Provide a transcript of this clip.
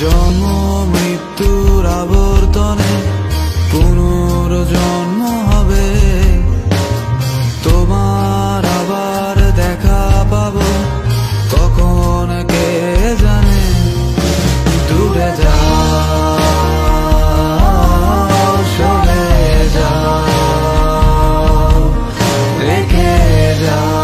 জন্ম মৃত্যুর আবর্তনে পুনর্জন্ম হবে। তোমার আবার দেখা পাব তখন কে জানে? দূরে যা সরে যা রেখে যা